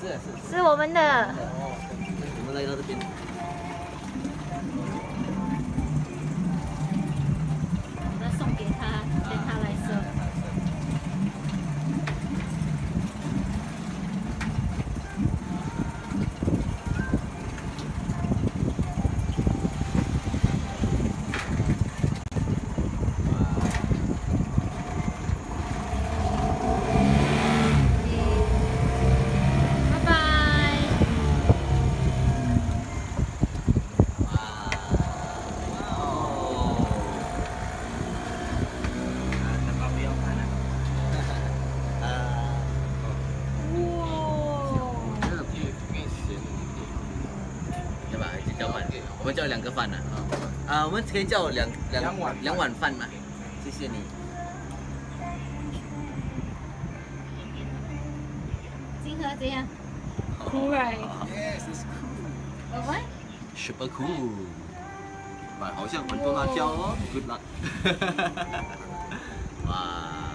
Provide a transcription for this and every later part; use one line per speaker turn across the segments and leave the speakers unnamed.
是是
是我们的。
哦，我们来到这边。
我要送给他，等他来收。拜拜。
对吧？就叫饭，我们叫两个饭呢。啊，我们可以叫两两
两碗
两碗饭嘛。谢谢你。
金河怎样？Cool
right？Yes, it's cool.
我们
Super cool。哇，好像很多辣椒哦。Good luck。哇，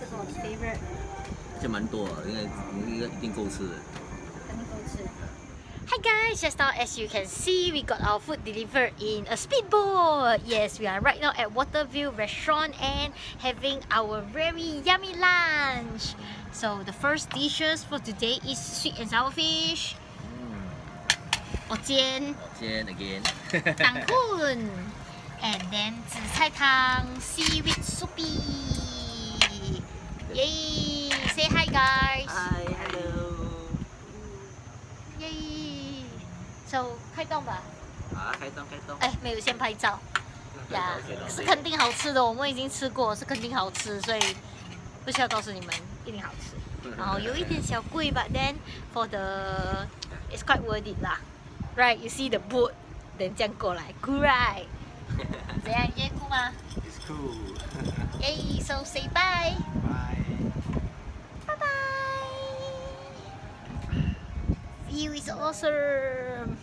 这个我的 favorite，
这蛮多，应该应该一定够吃的。
肯定够吃。Hi guys, just now as you can see, we got our food delivered in a speedboat. Yes, we are right now at Waterview Restaurant and having our very yummy lunch. So the first dishes for today is sweet and sour fish,
嗯，
蚵煎、
先 again。
当坤，and then 紫菜汤 seaweed soupy. Yay! Say hi guys. So 开动吧。
啊，开动开动。
哎，没有先拍照呀是肯定好吃的，我们已经吃过，是肯定好吃，所以不需要告诉你们，一定好吃。然后有一点小贵，but then for the it's quite worth it 啦。Right, you see the boat，then 这样过来，cool right？怎样？今天酷吗
It's
cool.？Yay! So say bye.
Bye.
Bye bye. View is awesome.